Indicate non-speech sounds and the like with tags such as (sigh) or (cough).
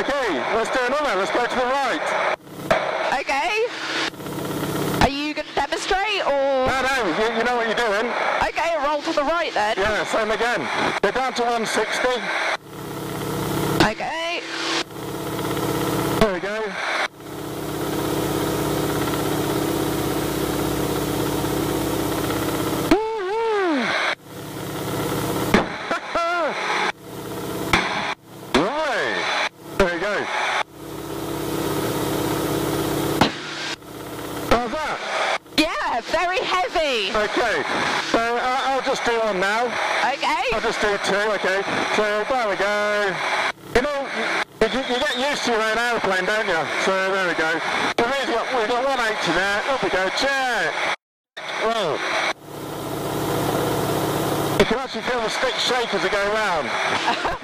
Okay, let's do another. Let's go to the right. Okay. Are you going to demonstrate or? No, no, you, you know what you're doing. Okay, roll to the right then. Yeah, same again. Go down to 160. Okay. There we go. Woo-hoo. right. There we go. How's that? Very heavy. Okay, so uh, I'll just do one now. Okay. I'll just do two, okay. So there we go. You know, you, you, get used to your own aeroplane, don't you? So there we go. So we've got, we've got 180 there. Up we go. Check. Roll. You can actually feel the stick shake as it go round. (laughs)